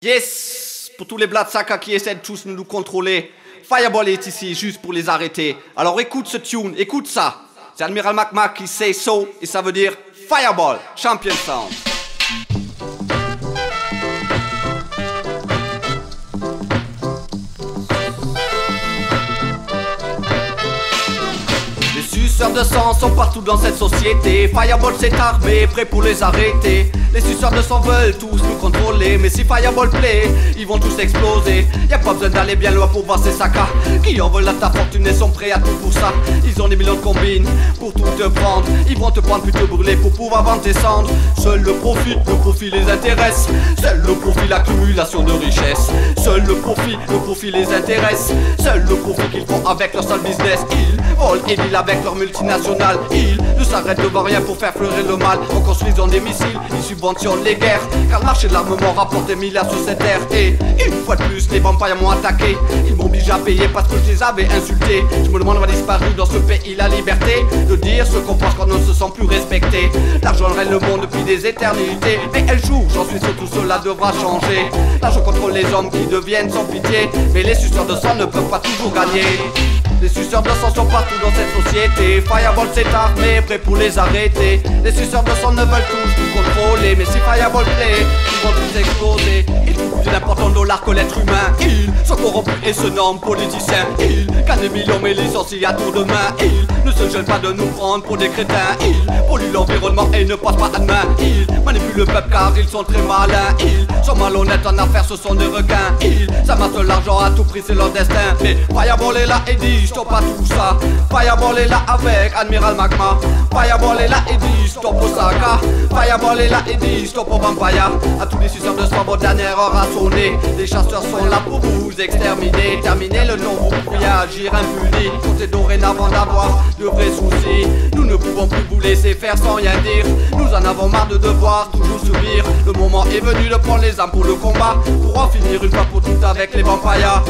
Yes Pour tous les Bladsaka qui essaient de tous nous contrôler, Fireball est ici juste pour les arrêter. Alors écoute ce tune, écoute ça. C'est Admiral MacMac qui say so et ça veut dire Fireball, Champion Sound. Les suceurs de sang sont partout dans cette société. Fireball s'est armé, prêt pour les arrêter. Les suceurs de sang veulent tous contrôler. Mais si Fireball plaît, ils vont tous exploser. Y a pas besoin d'aller bien loin pour voir ces saccas qui en veulent à ta fortune et sont prêts à tout pour ça. Ils ont des millions de combines pour tout te prendre. Ils vont te prendre puis te brûler pour pouvoir vendre tes cendres. Seul le profit, le profit les intéresse. Seul le profit, l'accumulation de richesses. Seul le profit, le profit les intéresse. Seul le profit qu'ils font avec leur seul business. Ils volent et dealent avec leur multinationale. Ils ne s'arrêtent devant rien pour faire fleurir le mal. En construisant des missiles, ils subventionnent les guerres. Car le marché l'armement rapporte des milliards sur cette terre. Et une fois de plus, les vampires m'ont attaqué. Ils m'ont obligé à payer parce que je les avais insultés. Je me demande où a disparu dans ce pays la liberté de dire ce qu'on pense quand on ne se sent plus respecté. L'argent règne le monde depuis des éternités. Mais elle joue, j'en suis sûr, tout cela devra changer. L'argent contrôle les hommes qui deviennent sans pitié. Mais les suceurs de sang ne peuvent pas toujours gagner. Les suceurs de sang sont partout dans cette société. Fireball s'est armé, prêt pour les arrêter. Les suceurs de sang ne veulent tous nous contrôler. Mais si Fireball plaît, ils vont tous exploser. Ils trouvent plus d'important dollar que l'être humain. Ils sont corrompus et se nomment politiciens. Ils gagnent des millions mais licencient à tour de main. Ils ne se gênent pas de nous prendre pour des crétins. Ils polluent l'environnement et ne passent pas à demain. Ils manipulent le peuple car ils sont très malins. Ils sont malhonnêtes en affaires, ce sont des requins. Ils s'amassent l'argent à tout prix, c'est leur destin. Mais Fireball est là et dit stop à tout ça. Fireball est là avec Admiral Magma. Fireball est là et dit stop au Saka. Fireball est là et dit stop au Vampire. À tous les suceurs de dernière heure a sonné. Les chasseurs sont là pour vous exterminer. Terminer le nom, vous pouvez agir impuni. Comptez dorénavant d'avoir de vrais soucis. Nous ne pouvons plus vous laisser faire sans rien dire. Nous en avons marre de devoir toujours subir. Le moment est venu de prendre les armes pour le combat. Pour en finir une fois pour toutes avec les vampires.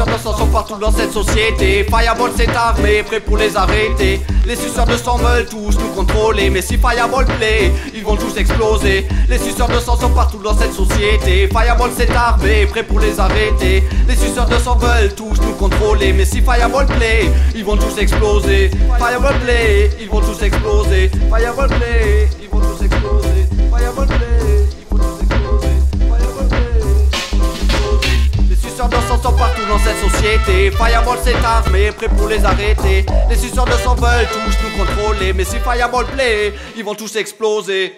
Suceurs de sang sont partout dans cette société. Fireball s'est armé, prêt pour les arrêter. Les suceurs de sang veulent tous nous contrôler. Mais si Fireball plaît, ils vont tous exploser. Les suceurs de sang sont partout dans cette société. Fireball s'est armé, prêt pour les arrêter. Les suceurs de sang veulent tous nous contrôler. Mais si Fireball plaît, ils vont tous exploser. Fireball play, ils vont tous exploser. Fireball play, dans cette société. Fireball s'est armé, prêt pour les arrêter. Les suceurs de sang veulent tous nous contrôler. Mais si Fireball play, ils vont tous exploser.